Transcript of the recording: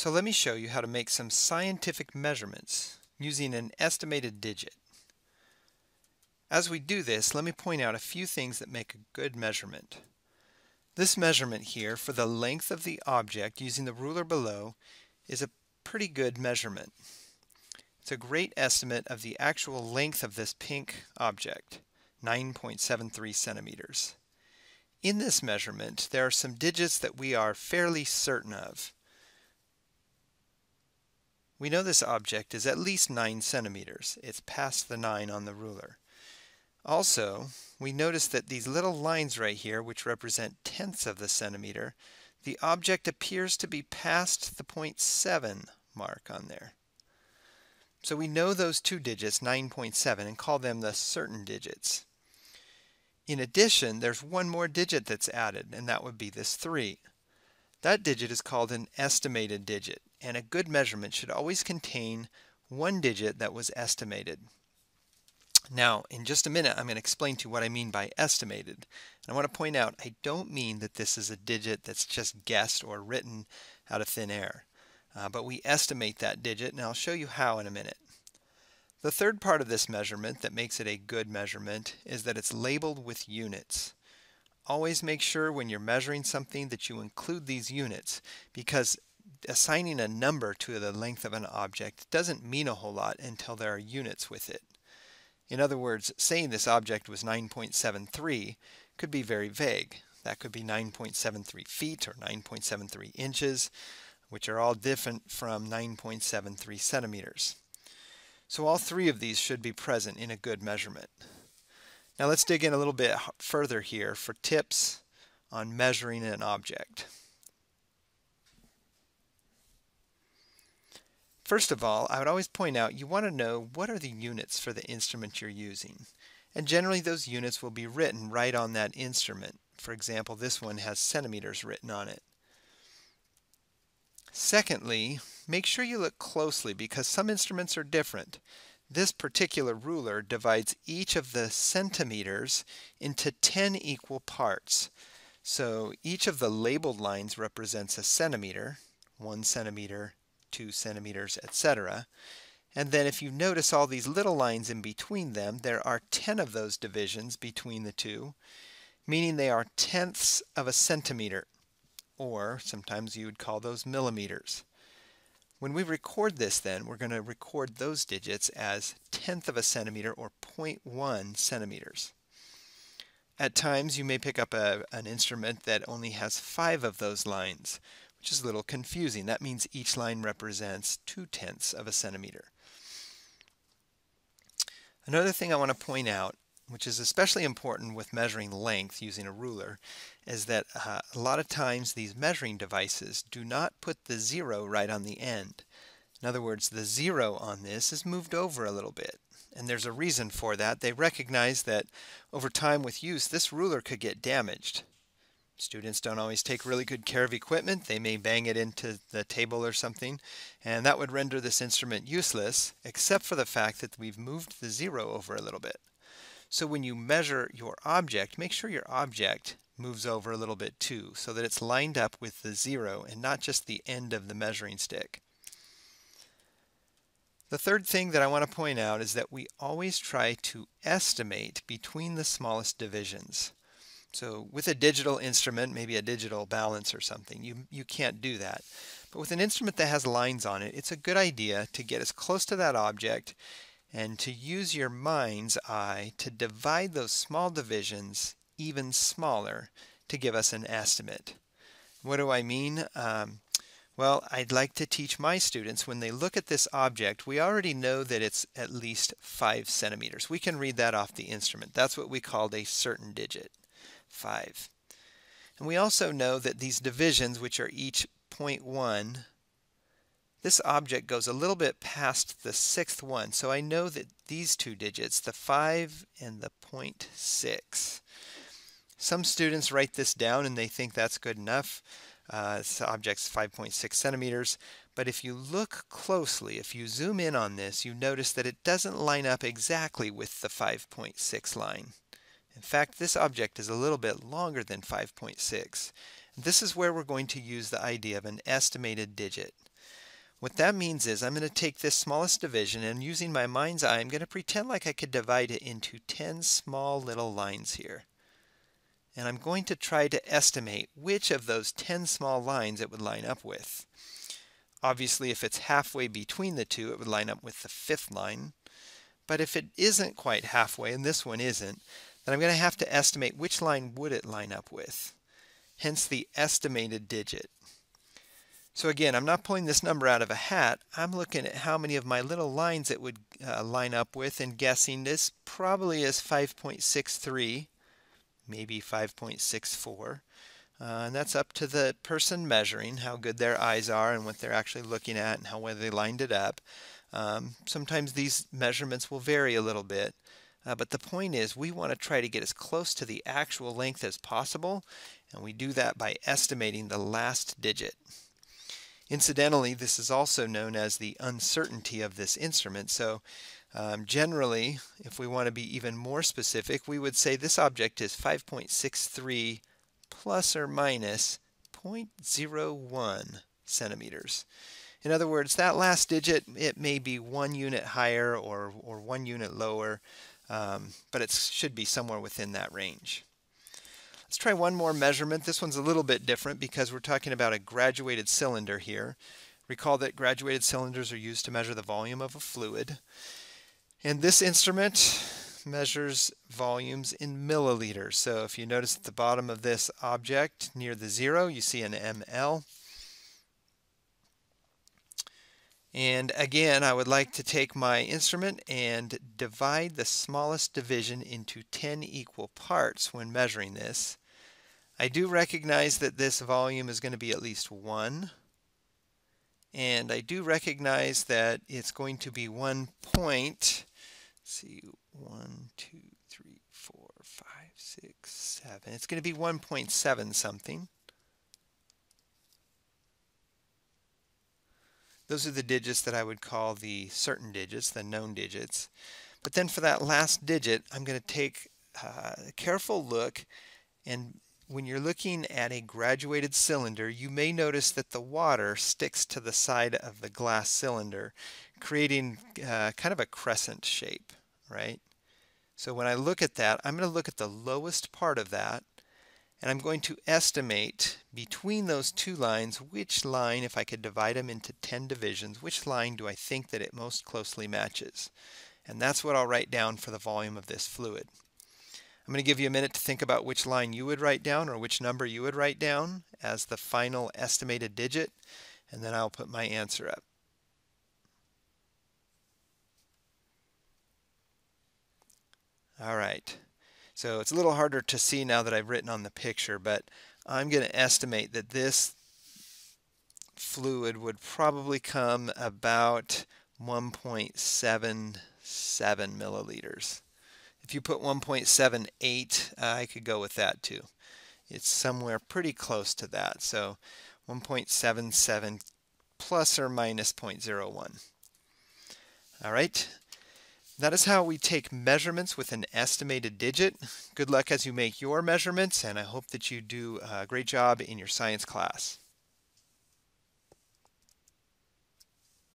So let me show you how to make some scientific measurements using an estimated digit. As we do this, let me point out a few things that make a good measurement. This measurement here for the length of the object using the ruler below is a pretty good measurement. It's a great estimate of the actual length of this pink object, 9.73 centimeters. In this measurement, there are some digits that we are fairly certain of. We know this object is at least 9 centimeters. It's past the 9 on the ruler. Also, we notice that these little lines right here, which represent tenths of the centimeter, the object appears to be past the 0.7 mark on there. So we know those two digits, 9.7, and call them the certain digits. In addition, there's one more digit that's added, and that would be this 3. That digit is called an estimated digit, and a good measurement should always contain one digit that was estimated. Now, in just a minute, I'm going to explain to you what I mean by estimated. And I want to point out, I don't mean that this is a digit that's just guessed or written out of thin air. Uh, but we estimate that digit, and I'll show you how in a minute. The third part of this measurement that makes it a good measurement is that it's labeled with units. Always make sure when you're measuring something that you include these units because assigning a number to the length of an object doesn't mean a whole lot until there are units with it. In other words, saying this object was 9.73 could be very vague. That could be 9.73 feet or 9.73 inches, which are all different from 9.73 centimeters. So all three of these should be present in a good measurement. Now let's dig in a little bit further here for tips on measuring an object. First of all, I would always point out you want to know what are the units for the instrument you're using. And generally those units will be written right on that instrument. For example, this one has centimeters written on it. Secondly, make sure you look closely because some instruments are different. This particular ruler divides each of the centimeters into 10 equal parts. So each of the labeled lines represents a centimeter, one centimeter, two centimeters, etc. And then if you notice all these little lines in between them, there are 10 of those divisions between the two, meaning they are tenths of a centimeter, or sometimes you would call those millimeters. When we record this then, we're going to record those digits as tenth of a centimeter or 0.1 centimeters. At times you may pick up a, an instrument that only has five of those lines, which is a little confusing. That means each line represents two tenths of a centimeter. Another thing I want to point out, which is especially important with measuring length using a ruler, is that uh, a lot of times these measuring devices do not put the zero right on the end. In other words, the zero on this is moved over a little bit. And there's a reason for that. They recognize that over time with use, this ruler could get damaged. Students don't always take really good care of equipment. They may bang it into the table or something, and that would render this instrument useless, except for the fact that we've moved the zero over a little bit. So when you measure your object, make sure your object moves over a little bit too, so that it's lined up with the zero and not just the end of the measuring stick. The third thing that I want to point out is that we always try to estimate between the smallest divisions. So with a digital instrument, maybe a digital balance or something, you, you can't do that. But with an instrument that has lines on it, it's a good idea to get as close to that object and to use your mind's eye to divide those small divisions even smaller to give us an estimate. What do I mean? Um, well, I'd like to teach my students when they look at this object, we already know that it's at least 5 centimeters. We can read that off the instrument. That's what we called a certain digit, 5. And we also know that these divisions, which are each 0.1, this object goes a little bit past the sixth one. So I know that these two digits, the 5 and the 0.6, some students write this down and they think that's good enough. Uh, this object's 5.6 centimeters. But if you look closely, if you zoom in on this, you notice that it doesn't line up exactly with the 5.6 line. In fact, this object is a little bit longer than 5.6. This is where we're going to use the idea of an estimated digit. What that means is I'm going to take this smallest division and using my mind's eye, I'm going to pretend like I could divide it into 10 small little lines here. And I'm going to try to estimate which of those 10 small lines it would line up with. Obviously, if it's halfway between the two, it would line up with the fifth line. But if it isn't quite halfway, and this one isn't, then I'm going to have to estimate which line would it line up with. Hence the estimated digit. So again, I'm not pulling this number out of a hat. I'm looking at how many of my little lines it would uh, line up with and guessing this probably is 5.63, maybe 5.64. Uh, and that's up to the person measuring how good their eyes are and what they're actually looking at and how well they lined it up. Um, sometimes these measurements will vary a little bit. Uh, but the point is we want to try to get as close to the actual length as possible. And we do that by estimating the last digit. Incidentally, this is also known as the uncertainty of this instrument. So um, generally, if we want to be even more specific, we would say this object is 5.63 plus or minus 0.01 centimeters. In other words, that last digit, it may be one unit higher or, or one unit lower, um, but it should be somewhere within that range. Let's try one more measurement. This one's a little bit different because we're talking about a graduated cylinder here. Recall that graduated cylinders are used to measure the volume of a fluid. And this instrument measures volumes in milliliters. So if you notice at the bottom of this object near the zero, you see an ml. And again, I would like to take my instrument and divide the smallest division into 10 equal parts when measuring this. I do recognize that this volume is going to be at least 1. And I do recognize that it's going to be 1 point, see, 1, 2, 3, 4, 5, 6, 7. It's going to be 1.7 something. Those are the digits that I would call the certain digits, the known digits. But then for that last digit, I'm going to take uh, a careful look and when you're looking at a graduated cylinder, you may notice that the water sticks to the side of the glass cylinder, creating uh, kind of a crescent shape, right? So when I look at that, I'm going to look at the lowest part of that, and I'm going to estimate between those two lines which line, if I could divide them into 10 divisions, which line do I think that it most closely matches? And that's what I'll write down for the volume of this fluid. I'm going to give you a minute to think about which line you would write down or which number you would write down as the final estimated digit, and then I'll put my answer up. All right, so it's a little harder to see now that I've written on the picture, but I'm going to estimate that this fluid would probably come about 1.77 milliliters. If you put 1.78, uh, I could go with that too. It's somewhere pretty close to that. So 1.77 plus or minus 0.01. All right. That is how we take measurements with an estimated digit. Good luck as you make your measurements, and I hope that you do a great job in your science class.